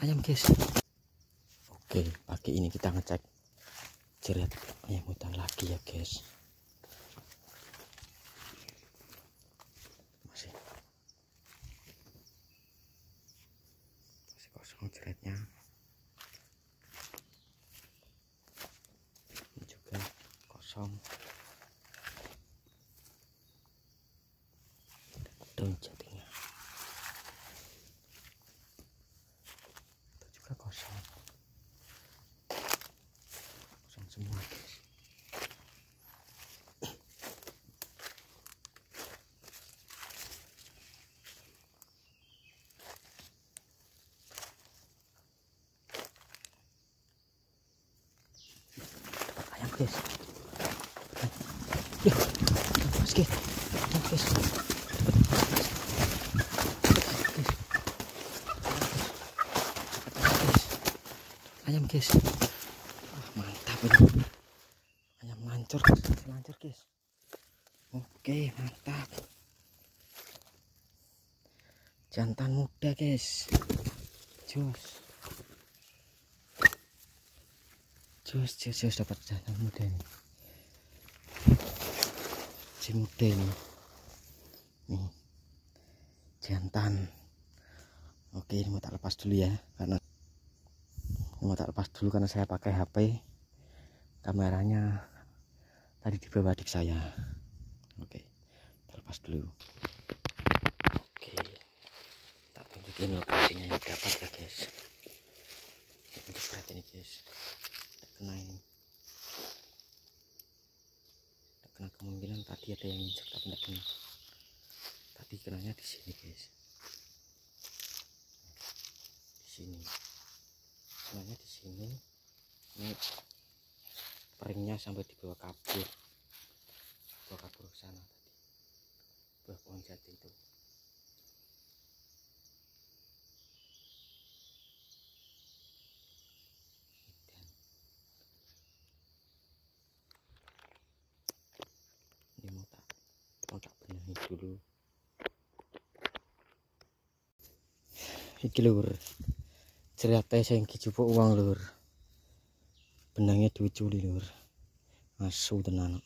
ayam guys. Oke pagi ini kita ngecek jerat ayam hutan lagi ya guys. Masih. Masih kosong jeratnya ini juga kosong. Daun jatinya itu juga kosong kosong semua ayam guys. Ayam guys mantap ini. Ayam lancur lancur guys. Oke mantap. Jantan muda guys. Jos. Jos jos jos dapat jantan muda ini. Si muda ini. Nih. Jantan. Oke ini mau tak lepas dulu ya karena ini mau tak lepas dulu karena saya pakai HP kameranya tadi di bawah adik saya. Oke lepas dulu. Oke tak tunjukin lokasinya yang dapat ya guys. Ini berat ini guys. Tak kena ini. Tak kemungkinan tadi ada yang injek tapi tidak kena. Tadi kenanya di sini guys. Di sini kenanya di sini ini peringnya sampai di bawah kabur. Bawah kabur sana tadi. Bawah pohon jati itu. Ini mau tak mau tak benahi dulu. Iki lur cerita sing dijupuk uang lur. Benangnya diuculi lur. Asu tenan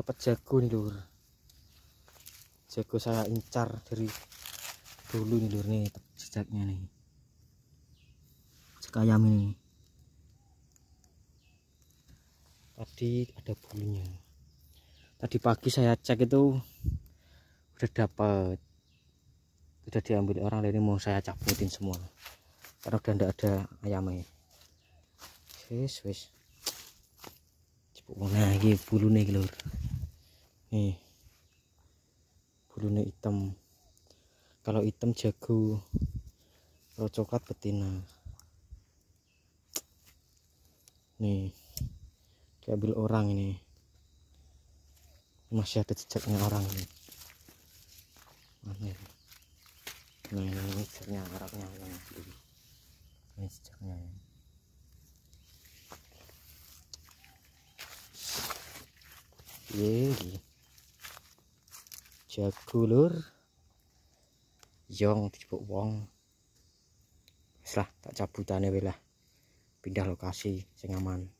dapat jago nih lur. Jago saya incar dari dulu nih lur nih jejaknya nih. Sekayam ini. Tadi ada bulunya. Tadi pagi saya cek itu udah dapat udah diambil orang lain mau saya cabutin semua. Karena udah enggak ada ayamnya. Wis wis. Cepuk nah ini bulu nih lur nih. Bulunya hitam kalau hitam jago kalau coklat betina. Nih. Diambil orang ini. Masih ada jejaknya orang ini. Mana ini ini jejaknya orangnya yang ini jejaknya ya. Ye, jago lur, yong dijebuk wong, wis tak cabutane wae lah, pindah lokasi sing aman.